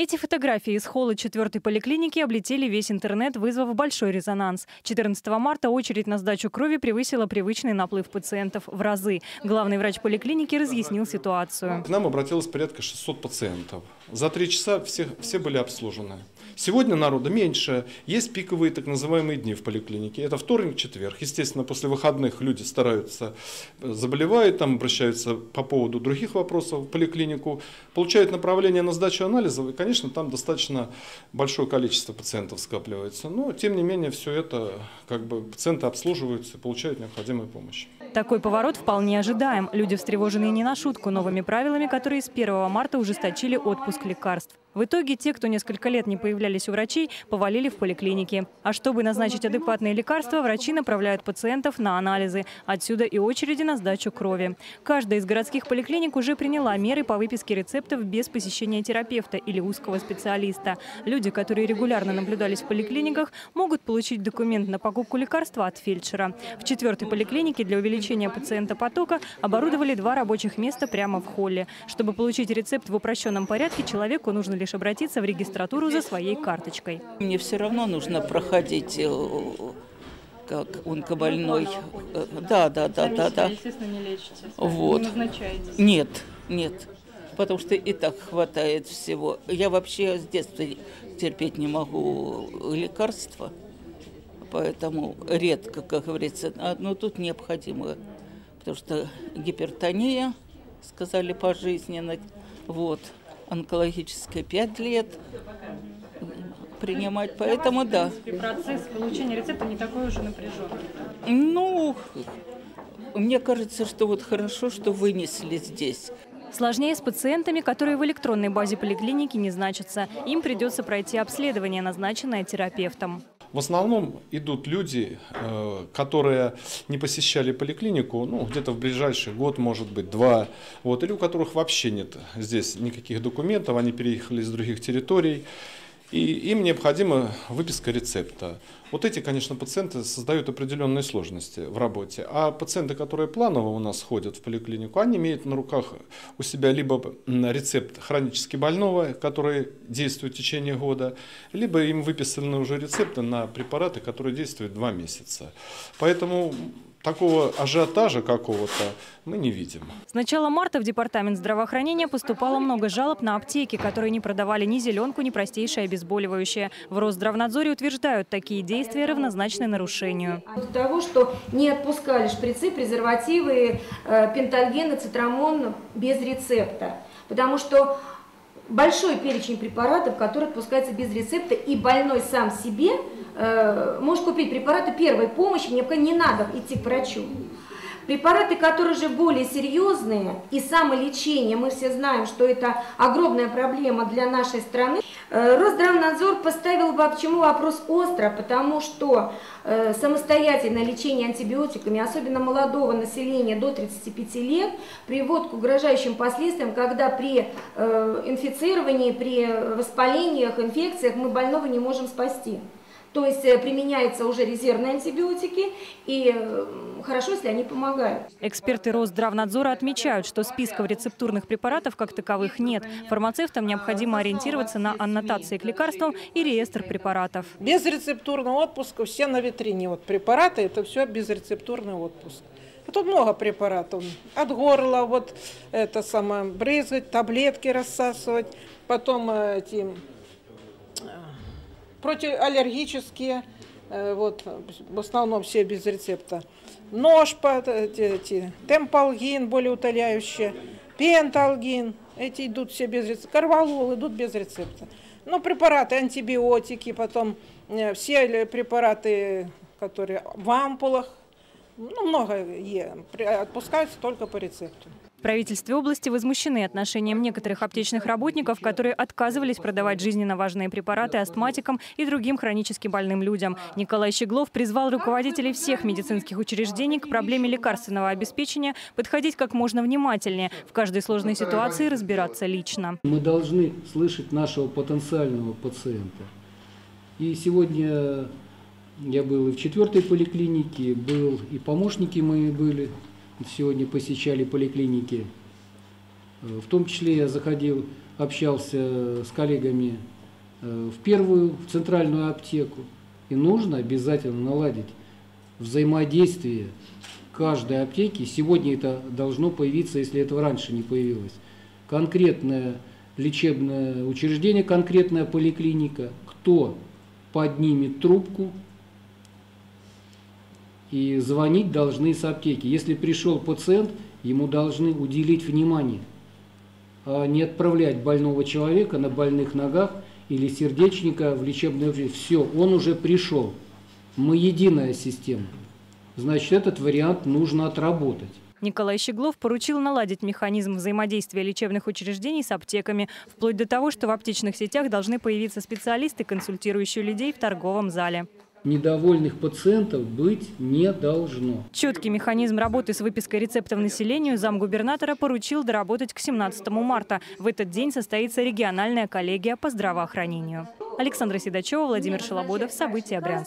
Эти фотографии из холла 4 поликлиники облетели весь интернет, вызвав большой резонанс. 14 марта очередь на сдачу крови превысила привычный наплыв пациентов в разы. Главный врач поликлиники разъяснил ситуацию. К нам обратилось порядка 600 пациентов. За три часа все, все были обслужены. Сегодня народа меньше. Есть пиковые так называемые дни в поликлинике. Это вторник, четверг. Естественно, после выходных люди стараются, э, заболевают, там обращаются по поводу других вопросов в поликлинику, получают направление на сдачу анализов. И, конечно, там достаточно большое количество пациентов скапливается. Но, тем не менее, все это, как бы, пациенты обслуживаются и получают необходимую помощь. Такой поворот вполне ожидаем. Люди встревожены не на шутку новыми правилами, которые с 1 марта ужесточили отпуск лекарств. В итоге те, кто несколько лет не появлялись у врачей, повалили в поликлинике. А чтобы назначить адекватные лекарства, врачи направляют пациентов на анализы. Отсюда и очереди на сдачу крови. Каждая из городских поликлиник уже приняла меры по выписке рецептов без посещения терапевта или узкого специалиста. Люди, которые регулярно наблюдались в поликлиниках, могут получить документ на покупку лекарства от фельдшера. В четвертой поликлинике для увеличения пациента потока оборудовали два рабочих места прямо в холле. Чтобы получить рецепт в упрощенном порядке, человеку нужно лишь обратиться в регистратуру за своей карточкой. Мне все равно нужно проходить э, как онкобольной. Да, да, да, да, да. Естественно, не лечите. Вот. Не назначаете. Нет, нет. Потому что и так хватает всего. Я вообще с детства терпеть не могу лекарства. Поэтому редко, как говорится, а, но тут необходимо. Потому что гипертония, сказали, пожизненно. Вот онкологической 5 лет принимать, поэтому да. Процесс получения рецепта не такой уже напряженный. Ну, мне кажется, что вот хорошо, что вынесли здесь. Сложнее с пациентами, которые в электронной базе поликлиники не значатся. Им придется пройти обследование, назначенное терапевтом. В основном идут люди, э, которые не посещали поликлинику, ну, где-то в ближайший год, может быть, два, вот, или у которых вообще нет здесь никаких документов, они переехали из других территорий, и им необходима выписка рецепта. Вот эти, конечно, пациенты создают определенные сложности в работе. А пациенты, которые планово у нас ходят в поликлинику, они имеют на руках у себя либо рецепт хронически больного, который действует в течение года, либо им выписаны уже рецепты на препараты, которые действуют два месяца. Поэтому такого ажиотажа какого-то мы не видим. С начала марта в Департамент здравоохранения поступало много жалоб на аптеки, которые не продавали ни зеленку, ни простейшее обезболивающее. В Росздравнадзоре утверждают, такие действия равнозначны нарушению. До того, что не отпускали шприцы, презервативы, э, пентальген и цитрамон без рецепта. Потому что большой перечень препаратов, которые отпускаются без рецепта, и больной сам себе может купить препараты первой помощи, мне не надо идти к врачу. Препараты, которые же более серьезные, и самолечение, мы все знаем, что это огромная проблема для нашей страны. Э, Росздравнадзор поставил бы, почему вопрос остро, потому что э, самостоятельное лечение антибиотиками, особенно молодого населения до 35 лет, приводит к угрожающим последствиям, когда при э, инфицировании, при воспалениях, инфекциях мы больного не можем спасти. То есть э, применяются уже резервные антибиотики, и хорошо, если они помогают. Эксперты Росздравнадзора отмечают, что списков рецептурных препаратов как таковых нет. Фармацевтам необходимо ориентироваться на аннотации к лекарствам и реестр препаратов. Без рецептурного отпуска все на витрине. Вот препараты – это все безрецептурный отпуск. Тут много препаратов. От горла, вот это самое, брызгать, таблетки рассасывать, потом э, эти противоаллергические, э, вот, в основном все без рецепта. Нож, темпалгин, более утоляющие, пенталгин, эти идут все без рецепта, карвалол идут без рецепта. Ну, препараты, антибиотики, потом э, все препараты, которые в ампулах, ну, много отпускаются только по рецепту. В правительстве области возмущены отношением некоторых аптечных работников, которые отказывались продавать жизненно важные препараты астматикам и другим хронически больным людям. Николай Щеглов призвал руководителей всех медицинских учреждений к проблеме лекарственного обеспечения подходить как можно внимательнее, в каждой сложной ситуации разбираться лично. Мы должны слышать нашего потенциального пациента. И сегодня я был и в четвертой поликлинике, был и помощники мои были сегодня посещали поликлиники. Э, в том числе я заходил общался с коллегами э, в первую, в центральную аптеку. И нужно обязательно наладить взаимодействие каждой аптеки. Сегодня это должно появиться, если этого раньше не появилось. Конкретное лечебное учреждение, конкретная поликлиника, кто поднимет трубку и звонить должны с аптеки. Если пришел пациент, ему должны уделить внимание, а не отправлять больного человека на больных ногах или сердечника в лечебное учреждение. Все, он уже пришел. Мы единая система. Значит, этот вариант нужно отработать. Николай Щеглов поручил наладить механизм взаимодействия лечебных учреждений с аптеками, вплоть до того, что в аптечных сетях должны появиться специалисты, консультирующие людей в торговом зале. Недовольных пациентов быть не должно. Четкий механизм работы с выпиской рецептов населению замгубернатора поручил доработать к 17 марта. В этот день состоится региональная коллегия по здравоохранению. Александра Седачева, Владимир Шалободов. События Брянск.